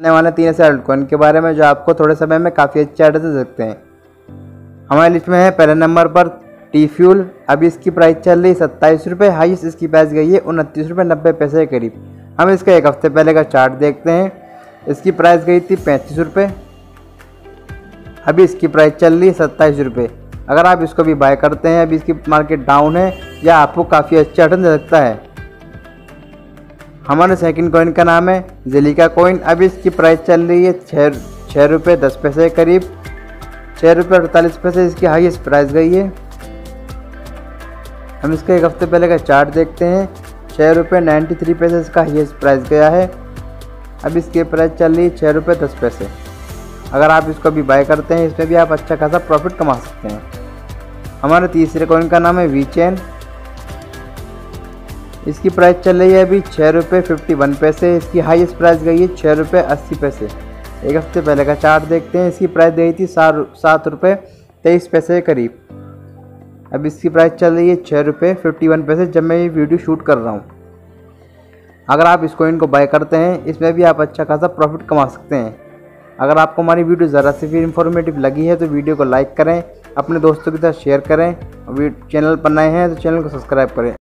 आने वाले तीन ऐसे अल्टकॉइन के बारे में जो आपको थोड़े समय में काफ़ी अच्छे आइडिया दे सकते हैं। हमारी लिस्ट में है, पहले नंबर पर टी फ्यूल। अभी इसकी प्राइस चल रही है सत्ताईस रुपये हाईएस्ट इसकी प्राइस गई है उनतीस रुपये नब्बे पैसे के करीब। हम इसका एक हफ़्ते पहले का चार्ट देखते हैं। इसकी प्राइस गई थी पैंतीस रुपये अभी इसकी प्राइस चल रही है सत्ताईस रुपये अगर आप इसको भी बाय करते हैं, अभी इसकी मार्केट डाउन है, या आपको काफ़ी अच्छा रिटर्न दे सकता है। हमारे सेकंड कॉइन का नाम है जेलिका कॉइन अभी इसकी प्राइस चल रही है छः छः रुपये दस पैसे करीब। छः रुपये अड़तालीस पैसे इसकी हाईएस्ट प्राइस गई है। हम इसका एक हफ़्ते पहले का चार्ट देखते हैं। छः रुपये नाइन्टी थ्री पैसे इसका हाईएस्ट प्राइस गया है। अब इसकी प्राइस चल रही है छः रुपये दस पैसे। अगर आप इसको अभी बाय करते हैं, इसमें भी आप अच्छा खासा प्रॉफिट कमा सकते हैं। हमारे तीसरे कॉइन का नाम है वी चैन इसकी प्राइस चल रही है अभी छः रुपये फिफ्टी वन पैसे। इसकी हाईएस्ट प्राइस गई है छः रुपये अस्सी पैसे। एक हफ़्ते पहले का चार्ट देखते हैं। इसकी प्राइस गई थी सात सात रुपये तेईस पैसे के करीब। अब इसकी प्राइस चल रही है छः रुपये फिफ्टी वन पैसे, जब मैं ये वीडियो शूट कर रहा हूँ। अगर आप इस कॉइन को बाय करते हैं, इसमें भी आप अच्छा खासा प्रॉफिट कमा सकते हैं। अगर आपको हमारी वीडियो ज़रा सी भी इन्फॉर्मेटिव लगी है तो वीडियो को लाइक करें, अपने दोस्तों के साथ शेयर करें चैनल पर नए हैं तो चैनल को सब्सक्राइब करें।